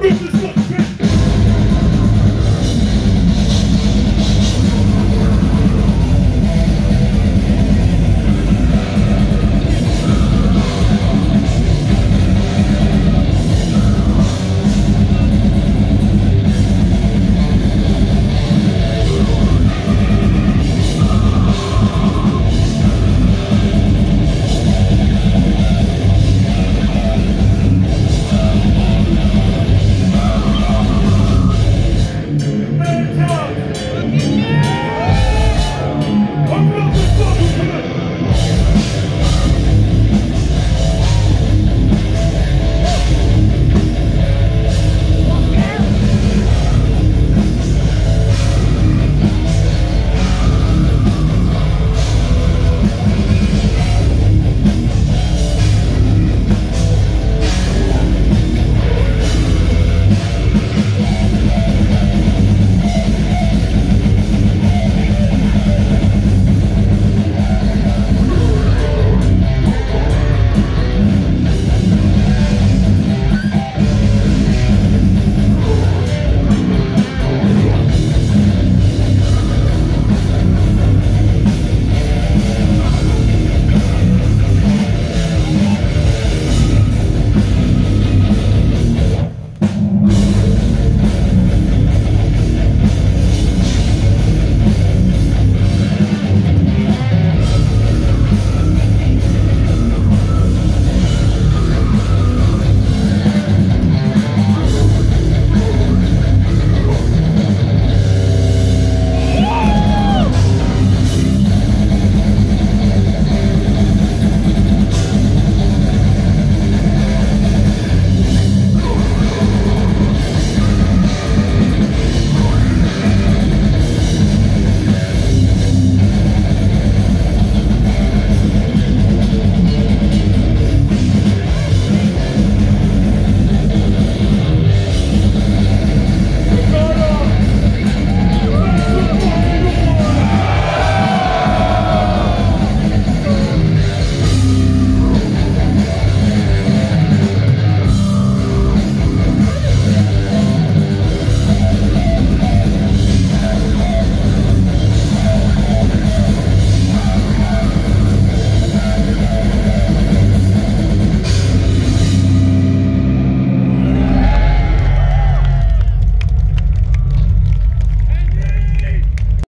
This is